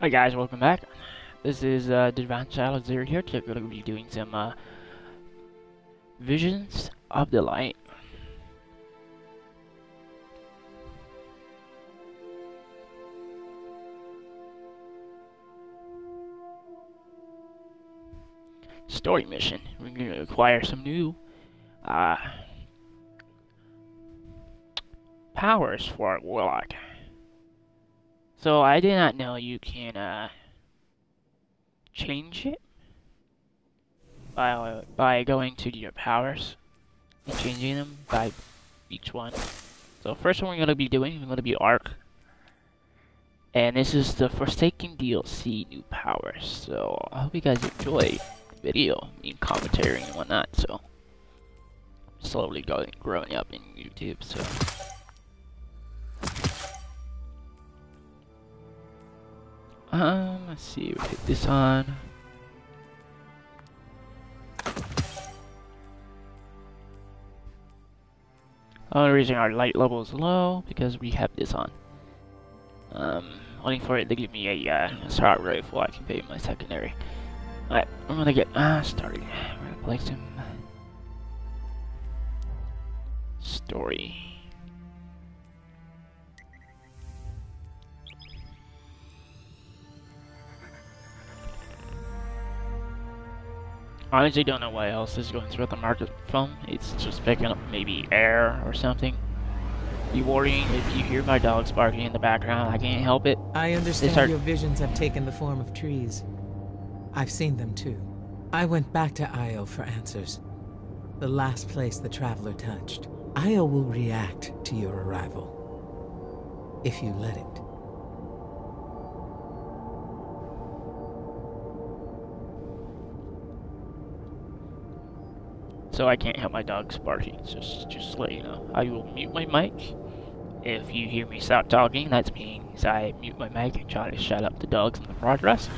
Hi guys, welcome back. This is uh, Divine Shadow Zero here. Today we're going to be doing some uh, Visions of the Light. Story mission. We're going to acquire some new uh, powers for our Warlock. So I did not know you can uh, change it by by going to your powers and changing them by each one. So first one we're gonna be doing, we're gonna be Arc, and this is the Forsaken DLC new powers. So I hope you guys enjoy the video, me commentary and whatnot. So slowly going growing up in YouTube. So. Um, let's see, we put this on. Only reason our light level is low because we have this on. Um, waiting for it to give me a uh, assault rifle. I can pay my secondary. Alright, I'm gonna get uh, started. I'm gonna place some Story. Honestly don't know what else is going through the microphone. It's just picking up maybe air or something. Be worrying if you hear my dogs barking in the background. I can't help it. I understand your visions have taken the form of trees. I've seen them too. I went back to Io for answers. The last place the Traveler touched. Io will react to your arrival. If you let it. So I can't have my dogs barking. Just, just let you know. I will mute my mic. If you hear me stop talking, that means I mute my mic and try to shut up the dogs in the progress.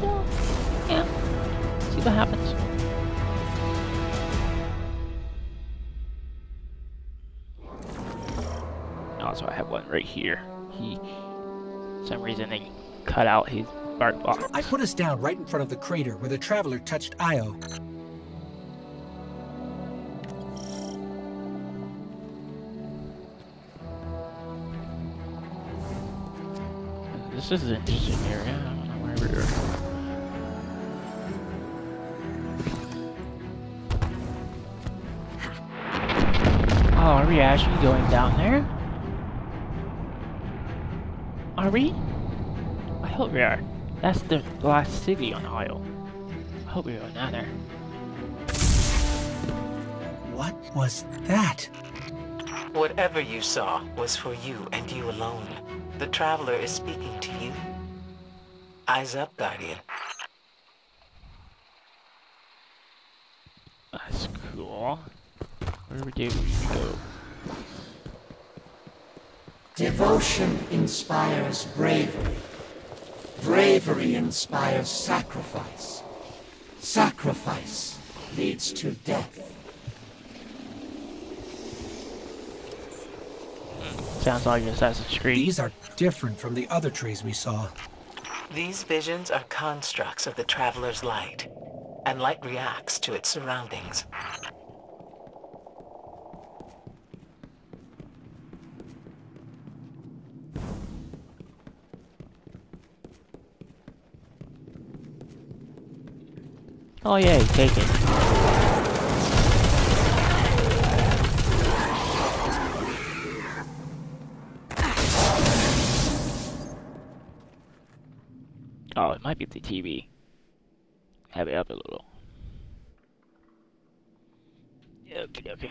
So, yeah, see what happens. Oh, also, I have one right here. He, some reason, they cut out his bark box. I put us down right in front of the crater where the traveler touched Io. This is an interesting area. I don't know where we are. Oh, are we actually going down there? Are we? I hope we are. That's the last city on the Isle. I hope we're going down there. What was that? Whatever you saw was for you and you alone. The Traveler is speaking to you. Eyes up, Guardian. That's cool. Where do we go? Devotion inspires bravery. Bravery inspires sacrifice. Sacrifice leads to death. Sounds like Assassin's Creed. These are different from the other trees we saw. These visions are constructs of the Traveler's light, and light reacts to its surroundings. Oh yeah, take it. It might be the TV. Have it up a little. Okay, okay.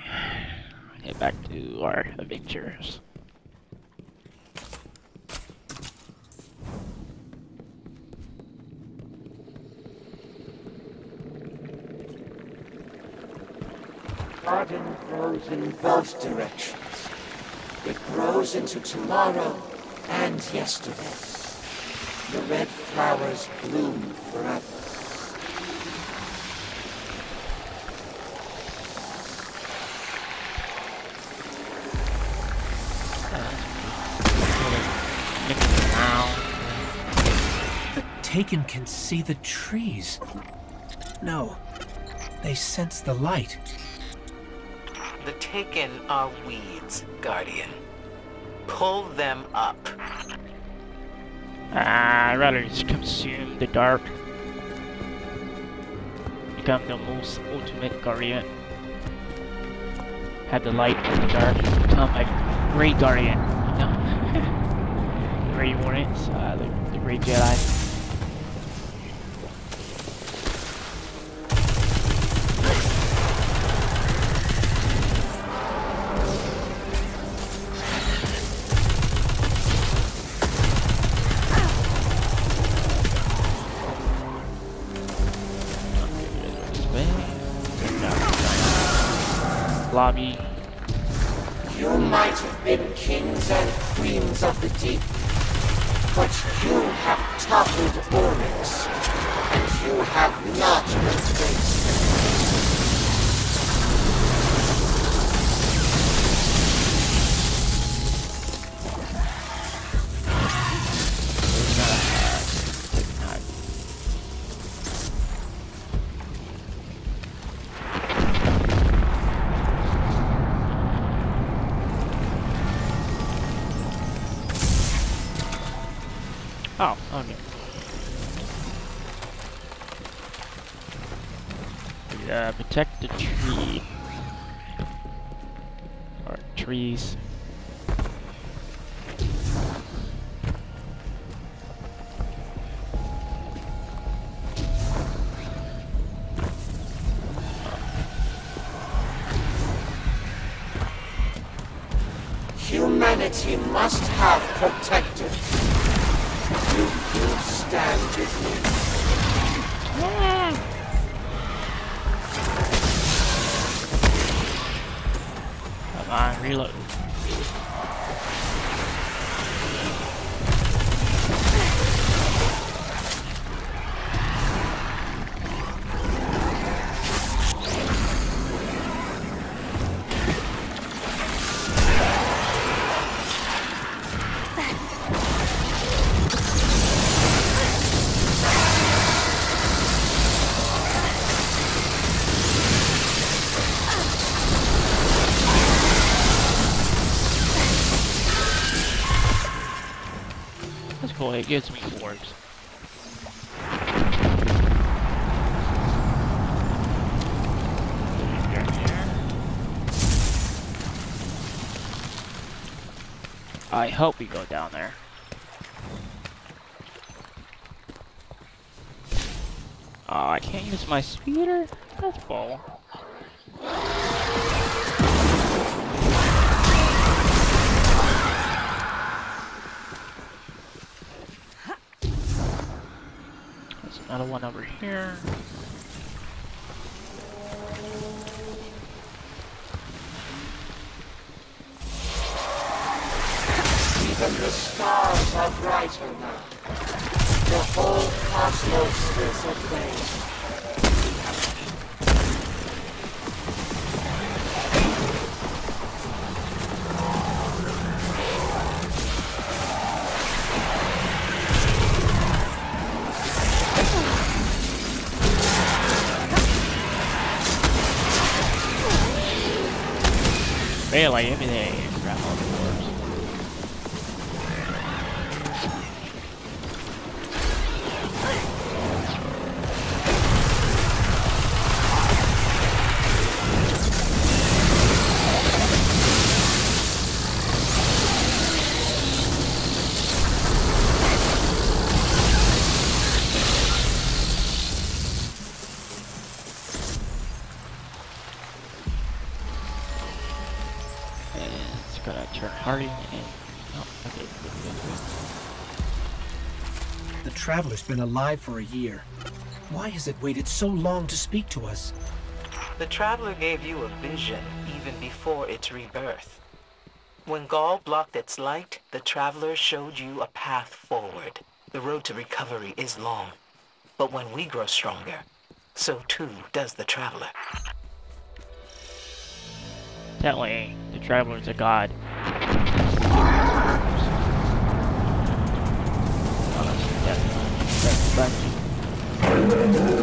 Back to our adventures. Garden grows in both directions. It grows into tomorrow and yesterday. The red flowers bloom forever. Taken can see the trees. No, they sense the light. The Taken are weeds, Guardian. Pull them up. Ah, I'd rather just consume the dark. Become the most ultimate guardian. Have the light and the dark. Become a great guardian. You know? great warrants, uh, the, the great Jedi. Have not Humanity must have protected. You stand with me? Come on, reload. It gives me orbs. I hope we go down there. Oh, I can't use my speeder? That's bull. Another one over here. Even the stars are brighter now. The whole cosmos is aflame. Melee everything. It's gonna turn Harding and oh, okay, good, good, good. The Traveler's been alive for a year. Why has it waited so long to speak to us? The Traveler gave you a vision even before its rebirth. When Ghaul blocked its light, the Traveler showed you a path forward. The road to recovery is long. But when we grow stronger, so too does the Traveler. Telling the Traveler to God. That's,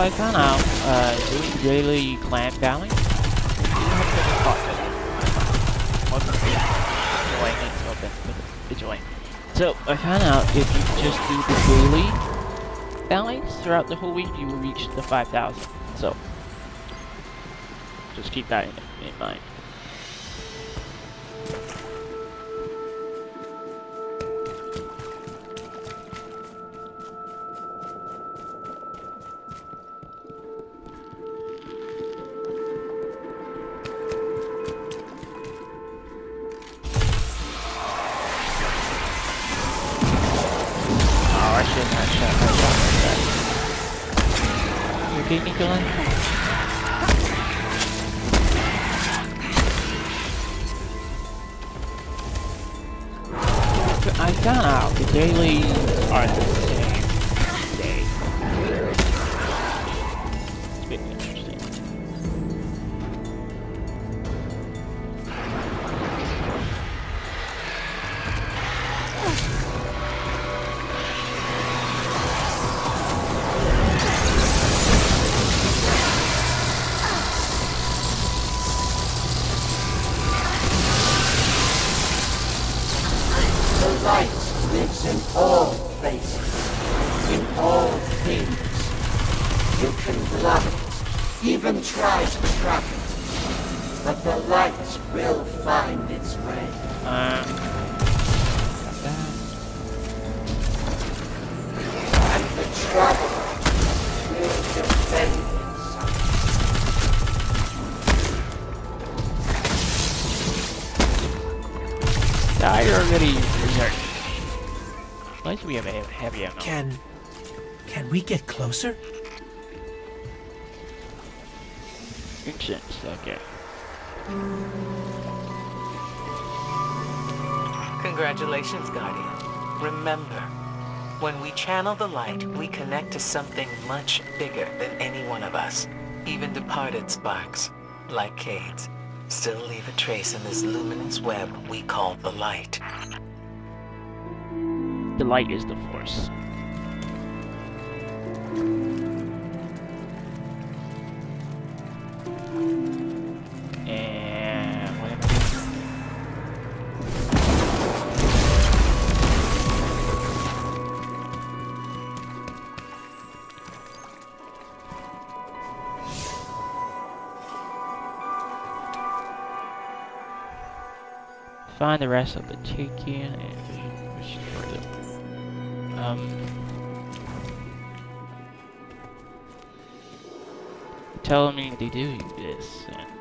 So I found out uh, doing daily clan battling. So I found out if you just do the daily ballings throughout the whole week, you will reach the 5,000. So just keep that in, in mind. Shot will defend itself. I already researched. At least we have a heavy ammo. Can. Can we get closer? Incense, okay. Congratulations, Guardian. Remember, when we channel the light, we connect to something much bigger than any one of us. Even departed sparks, like Cayde's, still leave a trace in this luminous web we call the light. The light is the force. Find the rest of the taken and. Um, telling me to do this and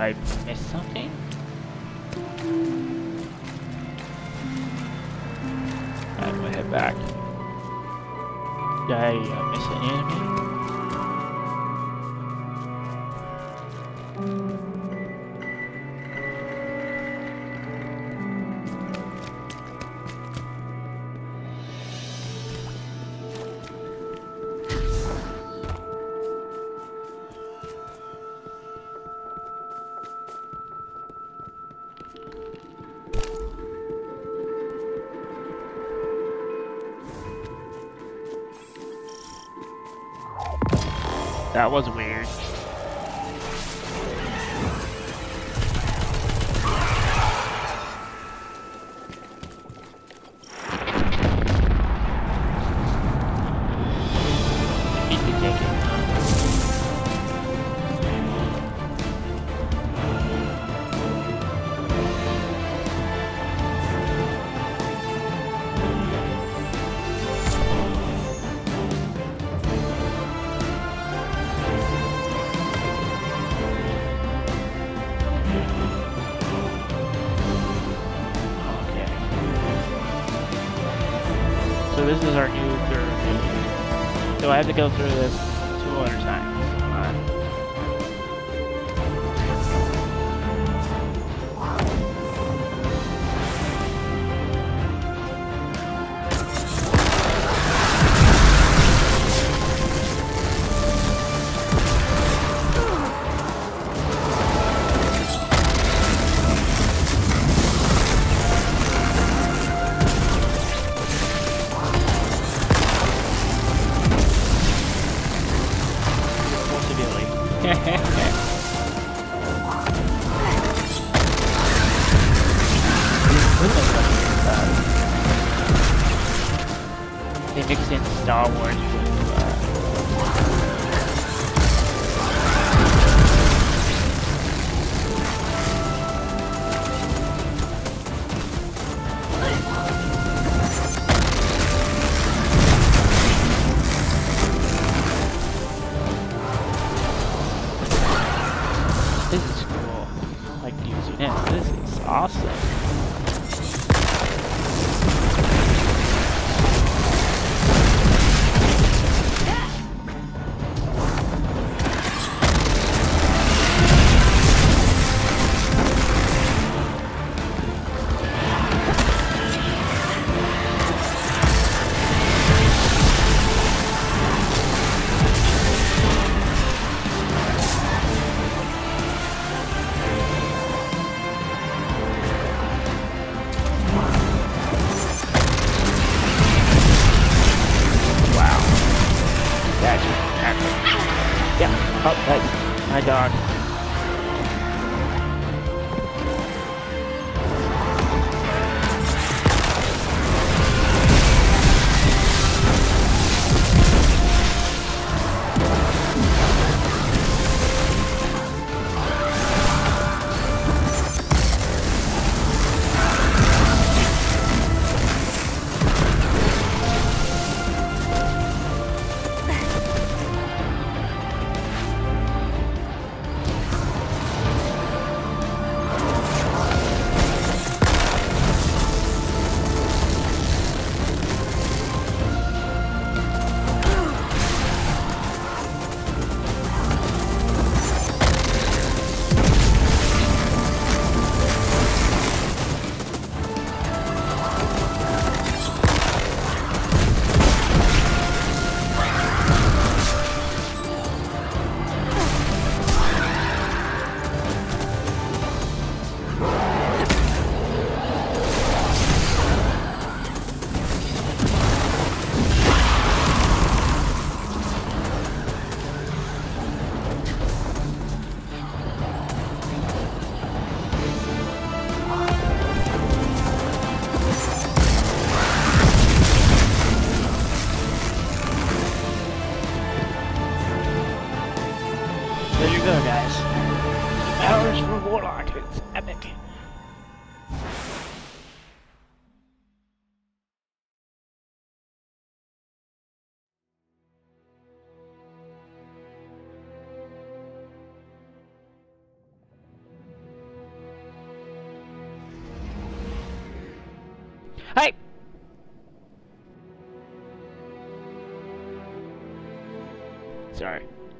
I miss something? I'm gonna head back. Did I uh, miss any enemy? That was weird. Have to go through this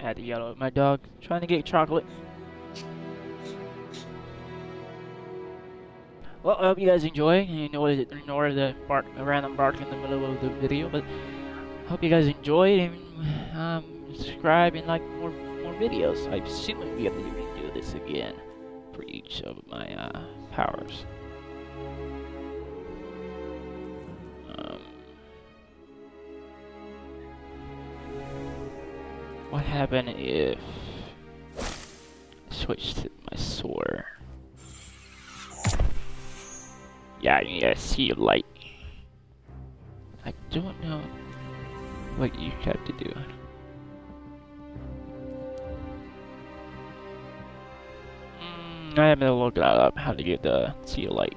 Sorry, I had to yell at my dog trying to get chocolate. Well, I hope you guys enjoy. You know what ignore the bark, a random bark in the middle of the video, but I hope you guys enjoyed and um, subscribe and like more more videos. I assume we'll be able to do this again for each of my uh, powers. What happened if I switch to my sword? Yeah, I need to see light. I don't know what you have to do. Mm, I haven't looked that up how to get the sea light.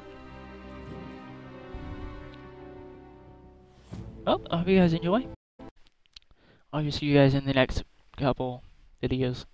Well, I hope you guys enjoy. I'll see you guys in the next couple videos.